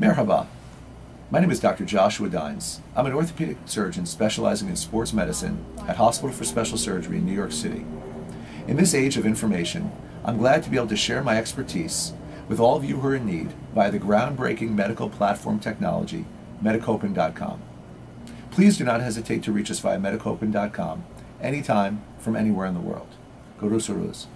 Merhaba. My name is Dr. Joshua Dines. I'm an orthopedic surgeon specializing in sports medicine at Hospital for Special Surgery in New York City. In this age of information, I'm glad to be able to share my expertise with all of you who are in need via the groundbreaking medical platform technology, Medicopin.com. Please do not hesitate to reach us via Medicopin.com anytime from anywhere in the world. Gorushuruz.